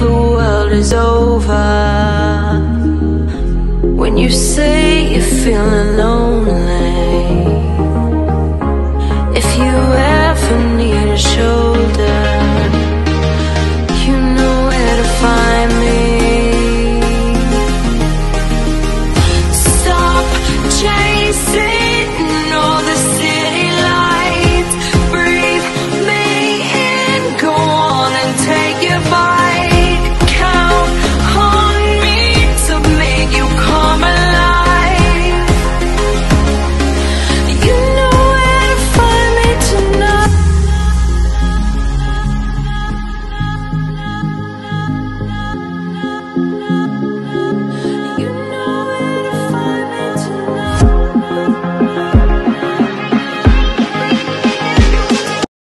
the world is over. When you say you're feeling lonely.